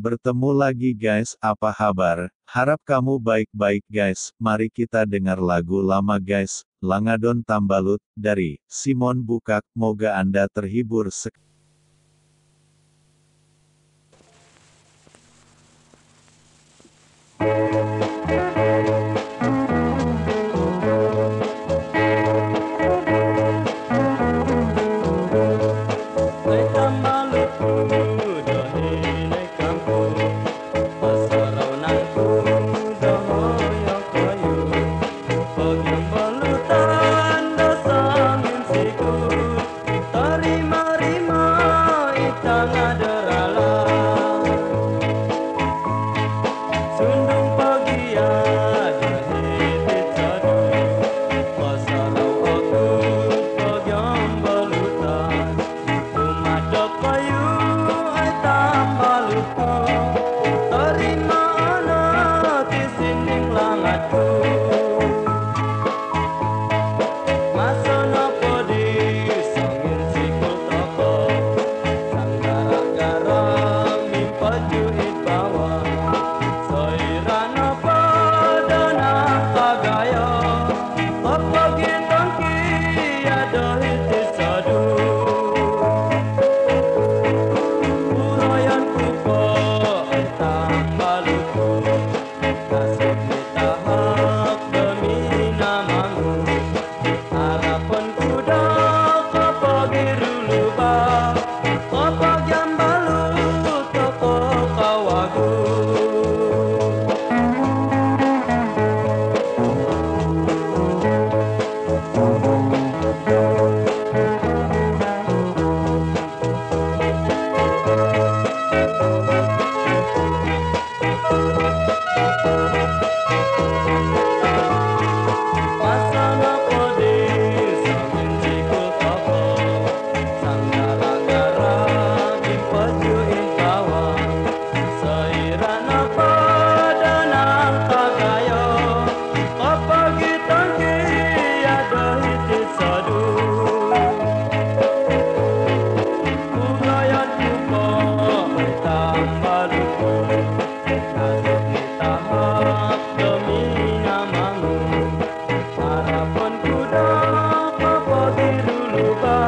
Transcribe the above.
Bertemu lagi guys, apa kabar? Harap kamu baik-baik guys. Mari kita dengar lagu lama guys, Langadon Tambalut, dari Simon Bukak. Moga Anda terhibur sekali. Hallelujah. Harapanku dapat diri lupa